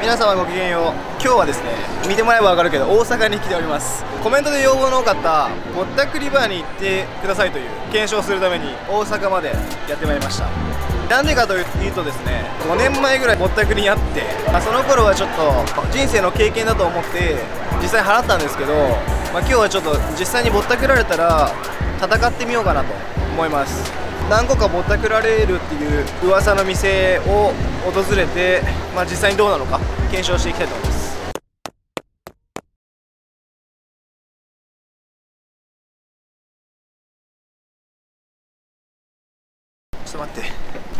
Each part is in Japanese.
皆様ごきげんよう。今日はですね見てもらえばわかるけど大阪に来ております。コメントで要望の多かったぼったくりバーに行ってくださいという検証するために大阪までやってまいりました。なんでかというとですね5年前ぐらいぼったくりにあって、まあ、その頃はちょっと人生の経験だと思って実際払ったんですけど、まあ、今日はちょっと実際にぼったくられたら戦ってみようかなと思います。何個かぼったくられるっていう噂の店を訪れて、まあ、実際にどうなのか検証していきたいと思います。ちょっと待って。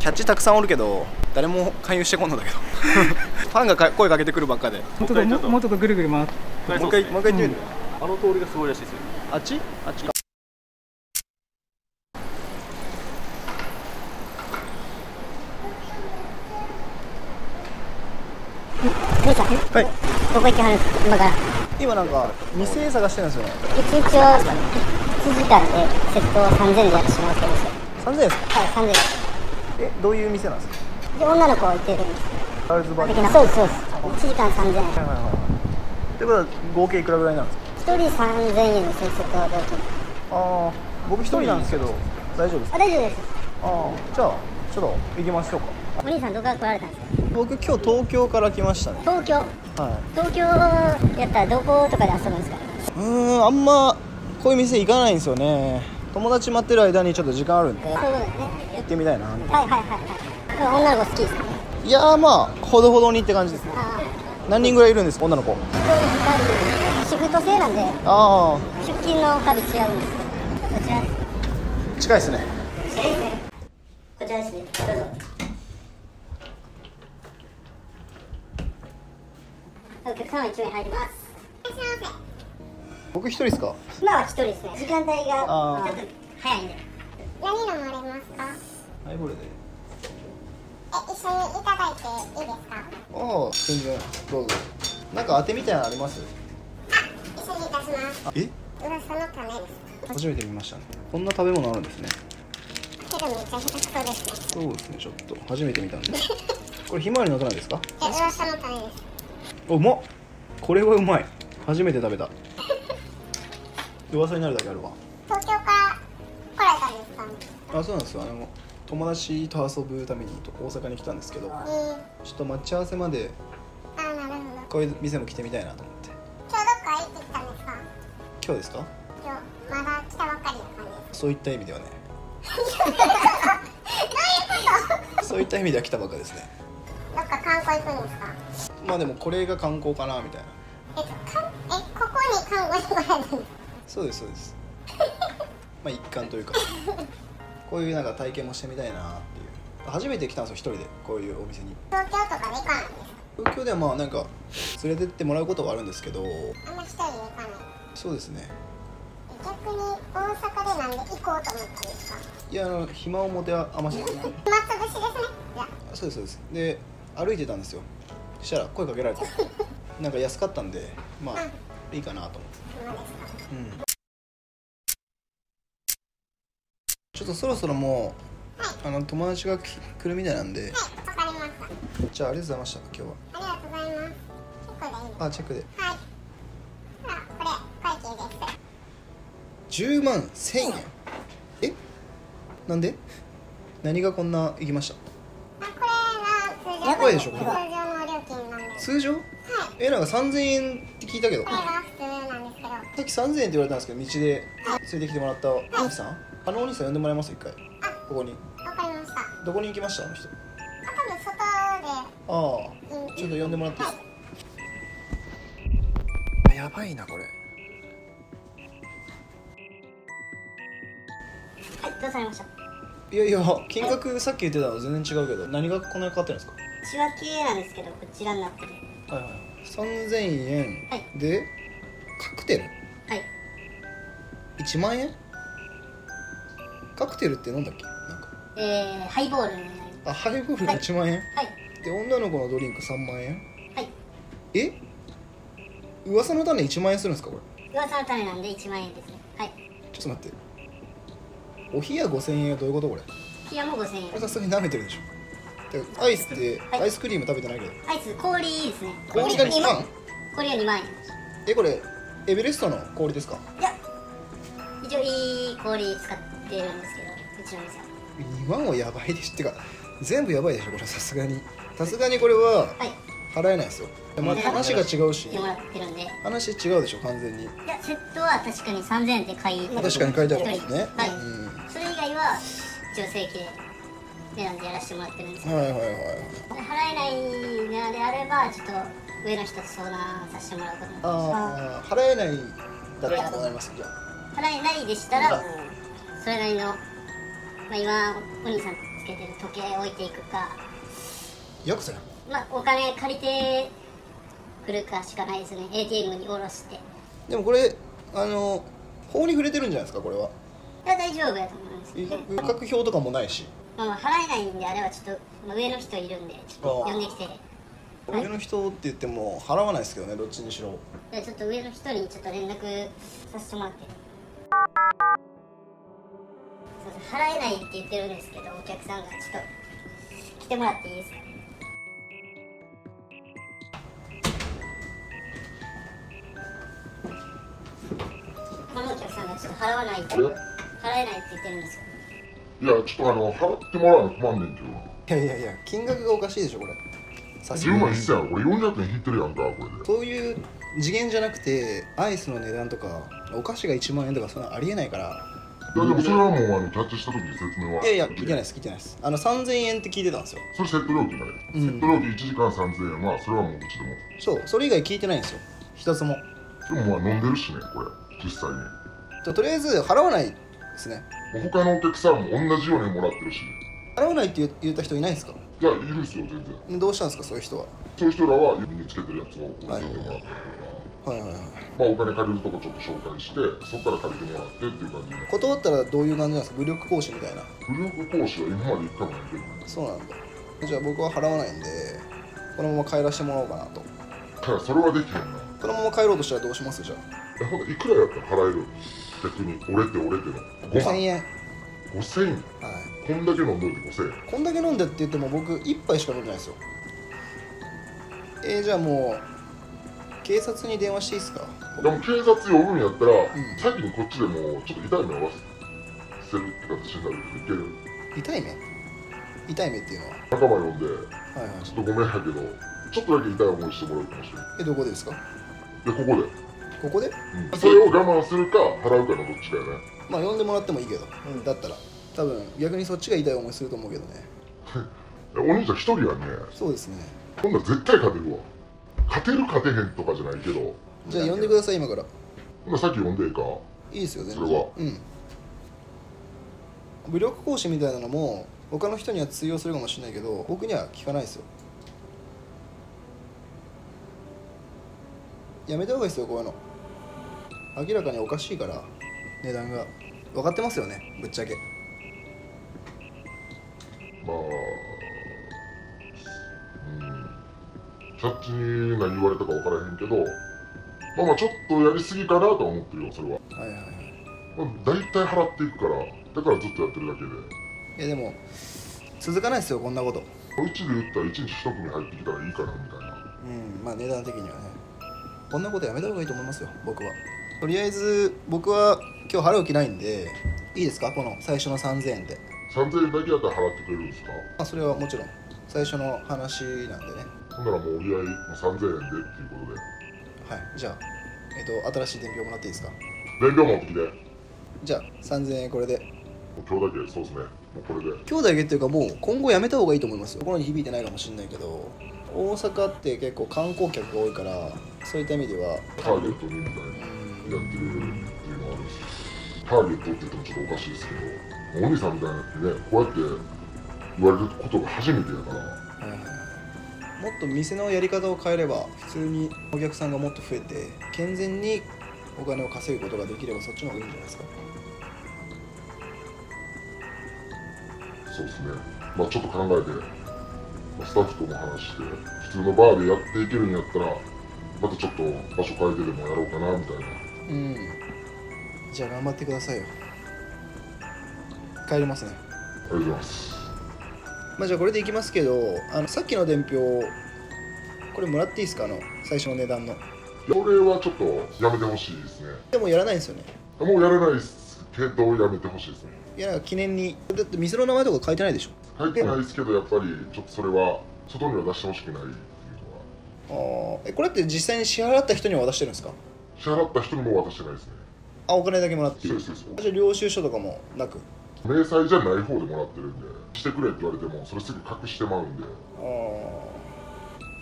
キャッチたくさんおるけど誰も勧誘してこんのだけど。ファンがか声かけてくるばっかで。もっぐるぐる回って。う一回もう一回言ってみる、あの通りがすごいらしいですよ。あっち？あっちか姉さん、はいどこ行ってはるんですか今から。今なんか店探してるんですよね一日を1時間で窃盗3000円でやってしまうそうですよ。3000円ですか？はい、3000円。えどういう店なんですか？で、女の子を置いてるんですよ。ガールズバー的な、そうです、そうです。1時間3000円。はいはいはいってことは合計いくらぐらいなんですか？1人3000円の窃盗料金。ああ僕一人なんですけど大丈夫ですか？あ、大丈夫です。ああじゃあちょっと行きましょうかお兄さんどこから来られたんですか？僕今日東京から来ましたね東京？はい東京やったらどことかで遊ぶんですか？うーんあんまこういう店行かないんですよね友達待ってる間にちょっと時間あるんでそういうことですね。行ってみたいなはいはいはいはい。女の子好きですか？いやーまあほどほどにって感じですあ何人ぐらいいるんですか？女の子あ、シフト制なんで、あ出勤の数違うんです。こちら。あ近いですねこちらですね。どうぞ。お客様一名入ります。僕一人ですか？今は一人ですね。時間帯がちょっと早いんで。何飲まれますか？ハイボールで。え、一緒にいただいていいですか？ああ全然。どうぞ。なんか当てみたいなのあります？一緒にいたします。あえ噂のためです初めて見ましたね。こんな食べ物あるんですね。けどめっちゃ下手くそですね。そうですね。ちょっと初めて見たんで。これひまわりの音なんですか？え、噂のためです。おうまっ。これはうまい。初めて食べた。噂になるだけあるわ。東京から来られたんですか？あそうなんですよ。あの友達と遊ぶために大阪に来たんですけどえー、ちょっと待ち合わせまであー、なるほど。こういう店も来てみたいなと思って。今日どっか行ってきたんですか？今日ですか？今日まだ来たばっかりの感じそういった意味ではね。そういった意味では来たばっかですね。どっか観光行くんですか？まあでもこれが観光かなみたいな。えっと、かんえ、ここに観光に来られたんですかそうですそうです。まあ一環というか。こういうなんか体験もしてみたいなっていう。初めて来たんですよ一人でこういうお店に。東京とかで行かないんですか？東京ではまあなんか連れてってもらうことはあるんですけど。あんま一人で行かない。そうですね。え逆に大阪でなんで行こうと思ったんですか？いやあの暇を持て余して。暇つぶしですね。じゃあ。そうですそうです。で歩いてたんですよ。そしたら声かけられて なんか安かったんでまあいいかなと思って。うんちょっとそろそろもうあの友達が来来るみたいなんで。はい、わかりました。じゃあありがとうございました今日は。ありがとうございます。結構でいいです。あチェックで。はい。これ、会計です。10万1000円。え？なんで？何がこんな行きました？あ、これが通常高いでしょこれ通常？えなんか3000円って聞いたけど。さっき3000円って言われたんですけど道で連れてきてもらったお兄さん？あのお兄さん呼んでもらえます？一回。ここに。わかりました。あ、どこに行きました？あの人。多分外ああ。で。うん。ちょっと呼んでもらっていいですか？あやばいなこれ。はい、どうされました？いやいや金額さっき言ってたの全然違うけど何がこんなにかかってるんですか？仕分けなんですけど、こちらになってる。はいはい3000円、はいでカクテル？はい。1万円？カクテルってなんだっけ？なんかえー、ハイボール。あハイボールが1万円、はい。で女の子のドリンク3万円？はい。え？噂の種1万円するんですかこれ？噂のためなんで1万円ですね。はい。ちょっと待ってお冷や5000円はどういうことこれ？こ冷やも5000円。れさすがに舐めてるでしょでアイスってはい。アイスクリーム食べてないけど。アイス氷ですね。氷が2 2万。氷が2万円。えこれエベレストの氷ですか？いや。一応いい氷使ってるんですけどうちの店は。2万はやばいでしってか全部やばいでしょこれさすがに。さすがにこれははい。払えないですよ。でまあ話が違うし。話違うでしょ完全に。やセットは確かに3000円で買い確かに書いてあるんですね。はい、うんそれ以外は一応正規で値段でやらせてもらってるんですけど。はいはいはいはい。払えないのであればちょっと上の人と相談させてもらうことになります。ああ払えないだったらどうなります？じゃあ。払えないでしたらそれなりの、まあ、今お兄さんつけてる時計置いていくか、よくそれまあ、お金借りてくるかしかないですね。ATM に下ろして。いでもこれあの法に触れてるんじゃないですかこれは。や大丈夫やと思うんです。けど、価格表とかもないしまあ、まあ払えないんであればちょっと、まあ、上の人いるんでちょっと呼んできて。上の人って言っても払わないですけどねどっちにしろ。でちょっと上の人にちょっと連絡させてもらって。払えないって言ってるんですけどお客さんがちょっと来てもらっていいですか？このお客さんがちょっと払わないと払えないって言ってるんですよいや、ちょっとあの、払ってもらわな困んねんけどな。いやいやいや金額がおかしいでしょこれさす10がに万1000円、俺400円引いてるやんか、これで。そういう次元じゃなくてアイスの値段とかお菓子が1万円とかそんなのありえないからいや、でもそれはもう、あの、キャッチした時に説明は。いやいや聞いてないです聞いてないですあの3000円って聞いてたんですよそれセット料金だね。うんセット料金1時間3000円は、それはもううちでも。そうそれ以外聞いてないんですよ一つもでもまあ飲んでるしね、これ、実際に。ととりあえず払わないですね。他のお客さんも同じようにもらってるし。払わないって言言った人いないんですか？いや、いるっすよ、全然。どうしたんですかそういう人は？そういう人らは指につけてるやつを置いてもらってるから。はいはいはい。まあ、お金借りるとこちょっと紹介して、そこから借りてもらってっていう感じで。断ったらどういう感じなんですか？武力行使みたいな。武力行使は今まで一回もないけどね。そうなんだ。じゃあ僕は払わないんでこのまま帰らせてもらおうかなと。だからそれはできへんな。このまま帰ろうとしたらどうします？じゃえほんといくらやったら払える？逆に俺って俺って。の5000飯。円。5000円。はい。こんだけ飲んどいて5000円。こんだけ飲んでって言っても僕1杯しか飲んでないですよ。えー、じゃあもう警察に電話していいですか？でも警察呼ぶんやったら、ん。先にこっちでもうちょっと痛い目を合わせるって形になるいける痛い目？痛い目っていうのは？仲間呼んではいはい。ちょっとごめんやけどちょっとだけ痛い思いしてもらうかもしれないえどこでですか？でここで、ここで？うん。それを我慢するか払うかのどっちかやねまあ呼んでもらってもいいけど、だったら。多分逆にそっちが痛い思いすると思うけどね。えお兄ちゃん一人やね。そうですね。ほんなら絶対勝てるわ。勝てる勝てへんとかじゃないけど。じゃあ呼んでください今から。ほんならさっき呼んでいいか？いいですよ全然。それは。うん。武力行使みたいなのも他の人には通用するかもしれないけど僕には効かないですよ。やめた方がいいですよこういうの。明らかにおかしいから値段が分かってますよねぶっちゃけまあ、うん、キャッチに何言われたか分からへんけど、まあまあちょっとやりすぎかなとは思ってるよ、それは。はいはいはいまあ、大体払っていくから、だからずっとやってるだけで。いやでも続かないですよこんなことうちで言ったら1日1組入ってきたらいいかなみたいな。うんまあ値段的にはねこんなことやめた方がいいと思いますよ僕はとりあえず僕は今日払う気ないんでいいですか？この最初の3000円で。3000円だけやったら払ってくれるんですか？まあそれはもちろん。最初の話なんでね。ほんならもう折り合いもう3000円でっていうことで。はい。じゃあえっ、と新しい伝票もらっていいですか？燃料持ってきて。じゃあ3000円これで。今日だけ、そうですね。もうこれで。今日だけっていうかもう今後やめた方がいいと思いますよ。心に響いてないかもしれないけど。大阪って結構観光客が多いからそういった意味では。ターゲットにみたいな。やってるっていうのもあるし。ターゲットって言ってもちょっとおかしいですけど、お兄さんみたいなってね、こうやって言われることが初めてやから。もっと店のやり方を変えれば普通にお客さんがもっと増えて健全にお金を稼ぐことができればそっちの方がいいんじゃないですかそうですね。まあちょっと考えて、まあスタッフとも話して、普通のバーでやっていけるんやったら、またちょっと場所変えてでもやろうかなみたいな。うん。じゃあ頑張ってくださいよ。帰りますね。ありがとうございます。まあじゃあこれでいきますけどあのさっきの伝票これもらっていいですか？あの最初の値段の。これはちょっとやめてほしいですね。でもやらないんですよね。もうやれないですけどやめてほしいですね。いや記念に。だって店の名前とか書いてないでしょ。書いてないですけどやっぱりちょっとそれは外には出してほしくないっていうのは。あー。えこれって実際に支払った人には渡してるんですか？支払った人にも渡してないですね。あお金だけもらってそうそうです。じゃあ領収書とかもなく。明細じゃない方でもらってるんでしてくれって言われてもそれすぐ隠してまうんで。あ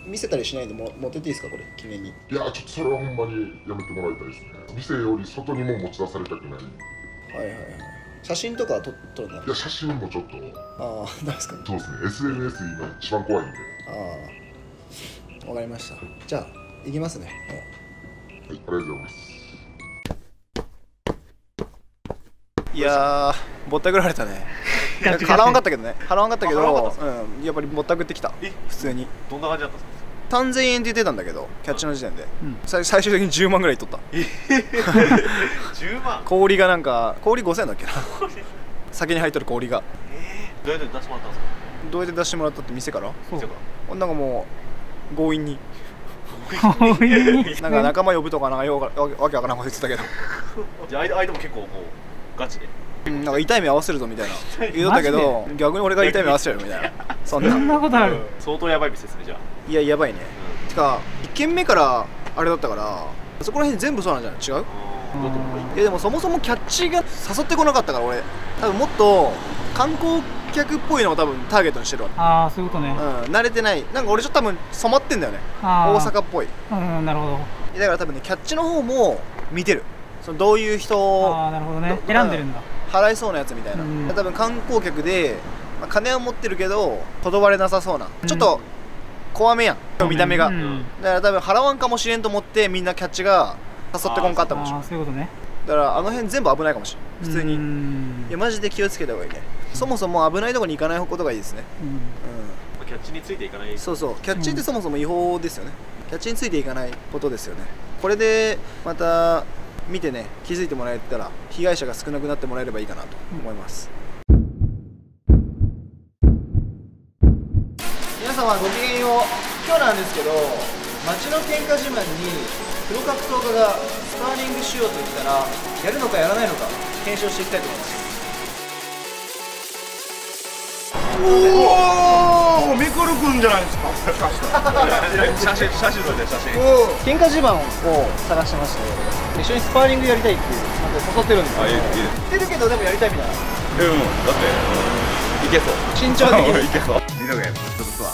ー。見せたりしないでも持ってっていいですかこれ記念に？いやちょっとそれはほんまにやめてもらいたいですね。店より外にも持ち出されたくない。いはいはいはい。写真とかは撮撮るんだや写真もちょっと。ああダメですかね。そうですね。SNS 今一番怖いんで。ああわかりました。じゃあ行きますねありがとうございます。いやーぼったくられたね。払わんかったけどね。払わんかったけどうんやっぱりぼったくってきた。え？普通に。どんな感じだったんですか？3000円って言ってたんだけどキャッチの時点で、うん。最最終的に10万ぐらい取った。10 万？氷がなんか氷5000円だっけな。先に入っとる氷が。どうやって出してもらったんですか？どうやって出してもらったって店から？そうなんかもう強引に なんか仲間呼ぶとかなんかようわけわからんこと言ってたけど。じゃあ相相手も結構もうガチで。うんなんか痛い目合わせるぞみたいな。言うたけど逆に俺が痛い目合わせちゃうよみたいな。そんそなんなことある？相当やばい店ですねじゃあ。いややばいね。てか1軒目からあれだったからそこら辺全部そうなんじゃない？違う？いやでもそもそもキャッチが誘ってこなかったから俺。多分もっと観光客っぽいのを多分ターゲットにしてるわああそういうことね。うん慣れてない。なんか俺ちょっと多分染まってんだよね。大阪っぽい。うんなるほど。だから多分ねキャッチの方も見てる。そのどういう人をああなるほどね。ど選んでるんだ。払いそうなやつみたいな、うん多分観光客で、まあ金は持ってるけど断れなさそうな、ちょっと怖めやん。見た目が、うんだから多分払わんかもしれんと思ってみんなキャッチが誘ってこんかったかもん。あそういうことねだからあの辺全部危ないかもしれん。普通に、ういんやマジで気をつけた方がいいね。そもそも危ないとこに行かないことがいいですね。うん。うキャッチについていかない。んそうそう。キャッチってそもそも違法ですよね。キャッチについていかないことですよね。これでまた見てね気づいてもらえたら被害者が少なくなってもらえればいいかなと思います、皆様ごきげんよう。今日なんですけど町の喧嘩自慢にプロ格闘家がスパーリングしようと言ったらやるのかやらないのか検証していきたいと思います。おおミコル君じゃないですか。写真写真撮って写真。喧嘩自慢を探してまして一緒にスパーリングやりたいっていうなんで誘ってるんですけど言ってるけどでもやりたいみたいな。うんだっていけそう。身長的に いけそう。見とけちょっとさ